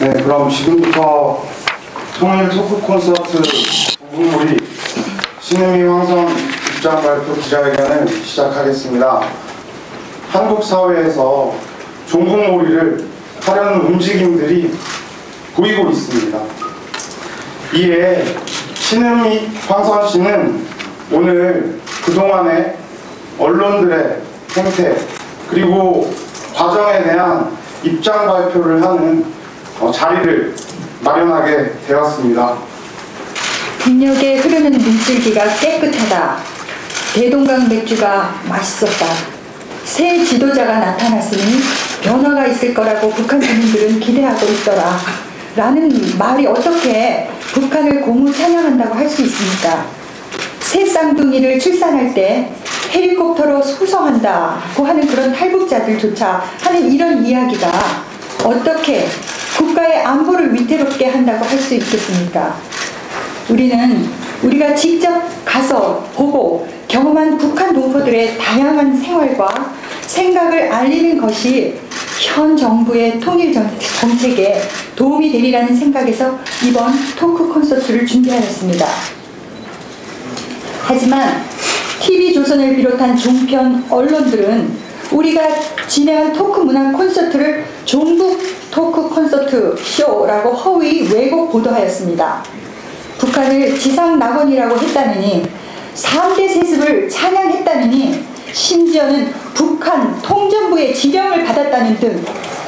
네, 그럼 지금부터 통일 토크 콘서트 부부놀이 신혜미 황선 입장 발표 기자회견을 시작하겠습니다. 한국 사회에서 종북놀이를 하려는 움직임들이 보이고 있습니다. 이에 신혜미 황선 씨는 오늘 그동안의 언론들의 행태 그리고 과정에 대한 입장 발표를 하는 어, 자리를 마련하게 되었습니다. 국력에 흐르는 물줄기가 깨끗하다. 대동강 맥주가 맛있었다. 새 지도자가 나타났으니 변화가 있을 거라고 북한 주민들은 기대하고 있더라. 라는 말이 어떻게 북한을 고무 찬양한다고 할 수 있습니까? 새 쌍둥이를 출산할 때 헬리콥터로 수송한다고 하는 그런 탈북자들조차 하는 이런 이야기가 어떻게 국가의 안보를 위태롭게 한다고 할 수 있겠습니까? 우리는 우리가 직접 가서 보고 경험한 북한 동포들의 다양한 생활과 생각을 알리는 것이 현 정부의 통일 정- 정책에 도움이 되리라는 생각에서 이번 토크 콘서트를 준비하였습니다. 하지만 TV조선을 비롯한 종편 언론들은 우리가 진행한 토크 문화 콘서트를 종북 토크 콘서트 쇼라고 허위 왜곡 보도하였습니다. 북한을 지상 낙원이라고 했다느니 3대 세습을 찬양했다느니 심지어는 북한 통전부의 지령을 받았다는 등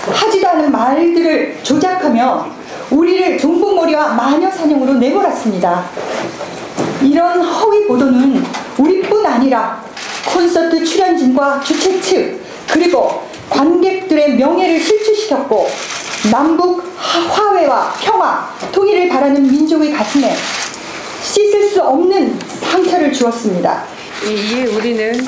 하지도 않은 말들을 조작하며 우리를 종북몰이와 마녀사냥으로 내몰았습니다. 이런 허위 보도는 우리뿐 아니라 콘서트 출연진과 주최 측 그리고 관객들의 명예를 실추시켰고 남북 하- 화해와 평화, 통일을 바라는 민족의 가슴에 씻을 수 없는 상처를 주었습니다. 이에 우리는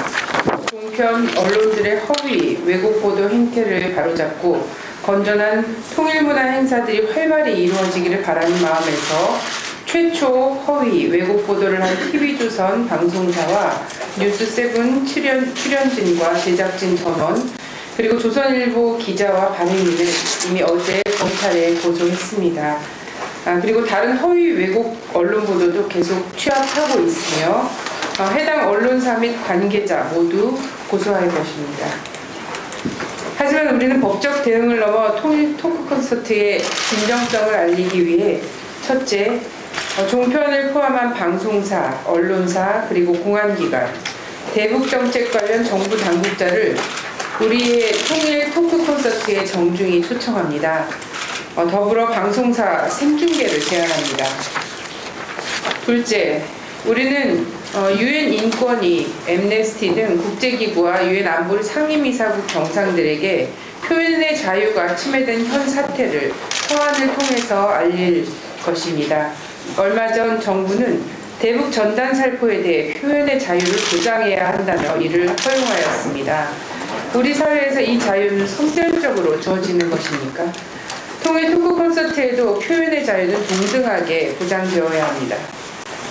종편 언론들의 허위 왜곡 보도 행태를 바로잡고 건전한 통일문화 행사들이 활발히 이루어지기를 바라는 마음에서 최초 허위 왜곡 보도를 한 TV조선 방송사와 뉴스세븐 출연, 출연진과 제작진 전원 그리고 조선일보 기자와 발행인을 이미 어제 검찰에 고소했습니다. 아, 그리고 다른 허위 왜곡 언론 보도도 계속 취합하고 있으며 어, 해당 언론사 및 관계자 모두 고소할 것입니다. 하지만 우리는 법적 대응을 넘어 통일 토크 콘서트의 진정성을 알리기 위해 첫째, 어, 종편을 포함한 방송사, 언론사, 그리고 공안기관, 대북 정책 관련 정부 당국자를 우리의 통일 토크 콘서트에 정중히 초청합니다. 어, 더불어 방송사 생중계를 제안합니다. 둘째, 우리는 어, 유엔 인권위, 엠네스티 등 국제기구와 유엔 안보리 상임이사국 정상들에게 표현의 자유가 침해된 현 사태를 서한을 통해서 알릴 것입니다. 얼마 전 정부는 대북 전단 살포에 대해 표현의 자유를 보장해야 한다며 이를 허용하였습니다. 우리 사회에서 이 자유는 선별적으로 주어지는 것입니까? 통일 토크 콘서트에도 표현의 자유는 동등하게 보장되어야 합니다.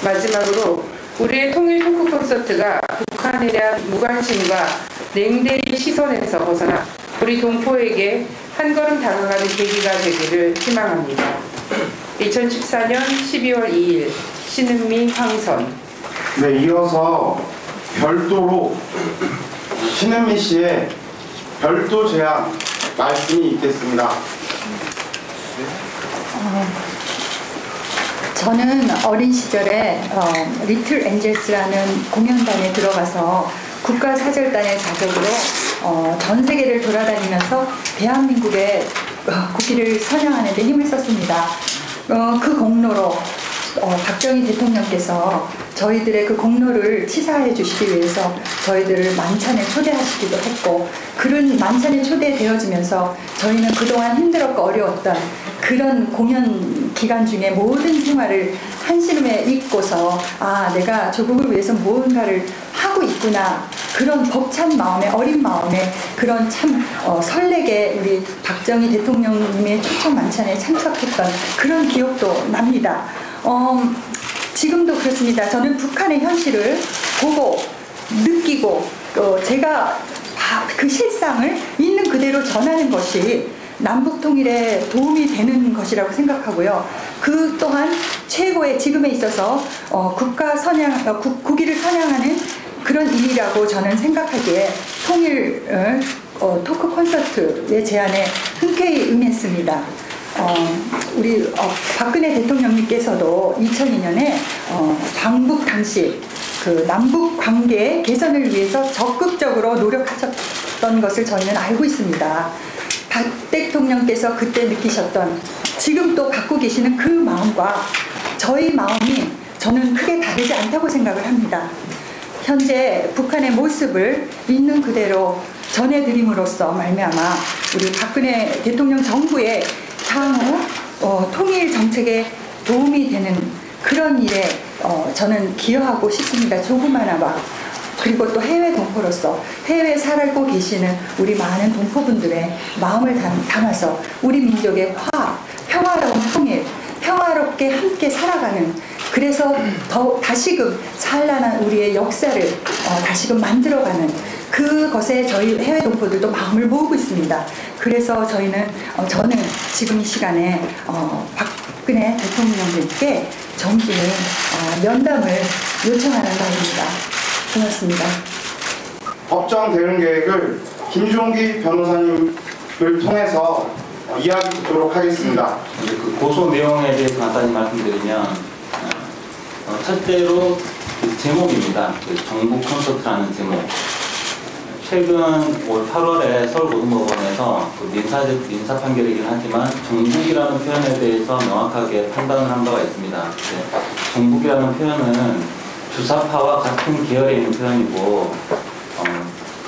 마지막으로 우리의 통일 토크 콘서트가 북한에 대한 무관심과 냉대의 시선에서 벗어나 우리 동포에게 한 걸음 다가가는 계기가 되기를 희망합니다. 2014년 12월 2일 신은미 황선 네, 이어서 별도로 신은미 씨의 별도 제안 말씀이 있겠습니다. 저는 어린 시절에 어, 리틀 엔젤스라는 공연단에 들어가서 국가사절단의 자격으로 어, 전 세계를 돌아다니면서 대한민국의 어, 국기를 선양하는 데 힘을 썼습니다. 어, 그 공로로 어, 박정희 대통령께서 저희들의 그 공로를 치사해 주시기 위해서 저희들을 만찬에 초대하시기도 했고 그런 만찬에 초대되어지면서 저희는 그동안 힘들었고 어려웠던 그런 공연 기간 중에 모든 생활을 한시름에 잊고서 아 내가 조국을 위해서 무언가를 하고 있구나 그런 벅찬 마음에 어린 마음에 그런 참 어, 설레게 우리 박정희 대통령님의 초청 만찬에 참석했던 그런 기억도 납니다. 어, 지금도 그렇습니다. 저는 북한의 현실을 보고 느끼고 어, 제가 다그 실상을 있는 그대로 전하는 것이 남북 통일에 도움이 되는 것이라고 생각하고요. 그 또한 최고의 지금에 있어서 어, 국가 선양, 어, 국, 국위를 선양하는 그런 일이라고 저는 생각하기에 통일을 어, 토크 콘서트의 제안에 흔쾌히 응했습니다. 어, 우리 어, 박근혜 대통령님께서도 2002년에 어, 방북 당시 그 남북 관계 개선을 위해서 적극적으로 노력하셨던 것을 저희는 알고 있습니다. 박 대통령께서 그때 느끼셨던 지금 또 갖고 계시는 그 마음과 저희 마음이 저는 크게 다르지 않다고 생각을 합니다. 현재 북한의 모습을 있는 그대로 전해드림으로써 말미암아 우리 박근혜 대통령 정부의 향후 어, 통일 정책에 도움이 되는 그런 일에 어, 저는 기여하고 싶습니다. 조그마나마 그리고 또 해외 동포로서 해외에 살고 계시는 우리 많은 동포분들의 마음을 담- 담아서 우리 민족의 화, 평화로운 통일, 평화롭게 함께 살아가는 그래서 더 다시금 찬란한 우리의 역사를 어, 다시금 만들어가는 그것에 저희 해외 동포들도 마음을 모으고 있습니다. 그래서 저희는 어, 저는 지금 이 시간에 어, 박근혜 대통령님께 정기는 어, 면담을 요청하는 바입니다. 고맙습니다. 법정 대응 계획을 김종기 변호사님을 통해서 어, 이야기 듣도록 하겠습니다. 이제 그 고소 내용에 대해서 간단히 말씀드리면 어, 첫째로 그 제목입니다. 그 정부 콘서트라는 제목. 최근 올 8월에 서울고등법원에서 그 민사, 민사 판결이긴 하지만 정북이라는 표현에 대해서 명확하게 판단을 한 바가 있습니다. 네, 정북이라는 표현은 주사파와 같은 계열에 있는 표현이고 어,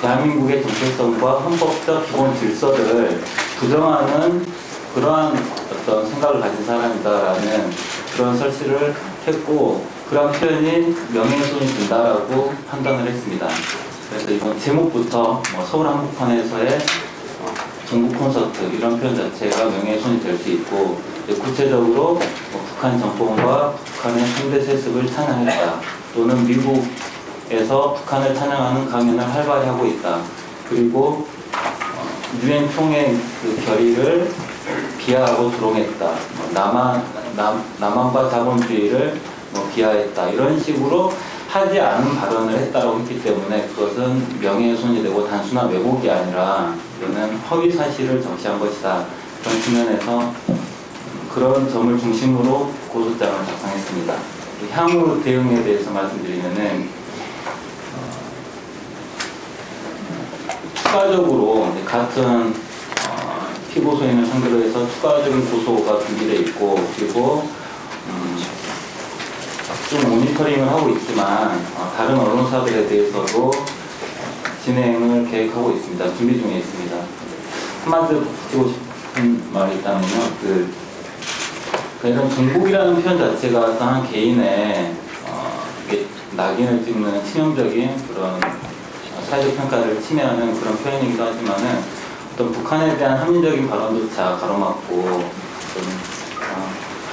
대한민국의 정체성과 헌법적 기본 질서를 부정하는 그러한 어떤 생각을 가진 사람이다라는 그런 설치를 했고 그런 표현이 명예훼손이 된다라고 판단을 했습니다. 그래서 이번 제목부터 뭐 서울 한복판에서의 어, 전국 콘서트 이런 표현 자체가 명예훼손이 될 수 있고 구체적으로 뭐 북한 정권과 북한의 현대 세습을 찬양했다 또는 미국에서 북한을 찬양하는 강연을 활발히 하고 있다 그리고 어, 유엔 총회 그 결의를 비하하고 조롱했다. 뭐 남한 남, 남한과 자본주의를 뭐 비하했다. 이런 식으로 하지 않은 발언을 했다고 했기 때문에 그것은 명예훼손이 되고 단순한 왜곡이 아니라 이거는 허위 사실을 적시한 것이다. 그런 측면에서 그런 점을 중심으로 고소장을 작성했습니다. 향후 대응에 대해서 말씀드리면은 추가적으로 이제 같은 어, 피고소인을 상대로 해서 추가적인 고소가 준비되어 있고 그리고 음, 좀 모니터링을 하고 있지만 어, 다른 언론사들에 대해서도 진행을 계획하고 있습니다. 준비 중에 있습니다. 한마디로 붙이고 싶은 말이 있다면요. 그, 그 이런 정복이라는 표현 자체가 한 개인의 어, 낙인을 찍는 치명적인 그런 사회적 평가를 침해하는 그런 표현이기도 하지만은 어떤 북한에 대한 합리적인 발언조차 가로막고 어,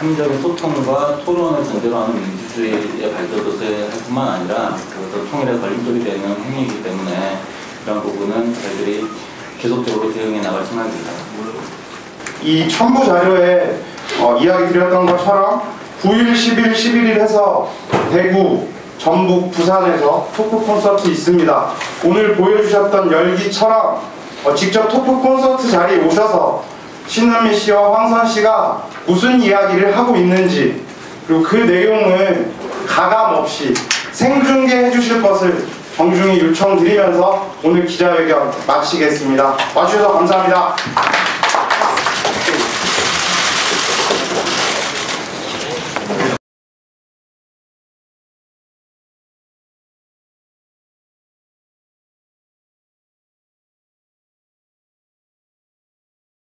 합리적인 소통과 토론을 전제로 하는 민주주의의 발전도서에 할 뿐만 아니라 그 어떤 통일에 걸림돌이 되는 행위이기 때문에 이런 부분은 저희들이 계속적으로 대응해 나갈 생각입니다. 이 첨부 자료에 어, 이야기 드렸던 것처럼 9일, 10일, 11일 해서 대구, 전북, 부산에서 토크 콘서트 있습니다. 오늘 보여주셨던 열기처럼 어, 직접 토크 콘서트 자리에 오셔서 신은미 씨와 황선 씨가 무슨 이야기를 하고 있는지 그리고 그 내용을 가감 없이 생중계해 주실 것을 정중히 요청드리면서 오늘 기자회견 마치겠습니다. 와주셔서 감사합니다.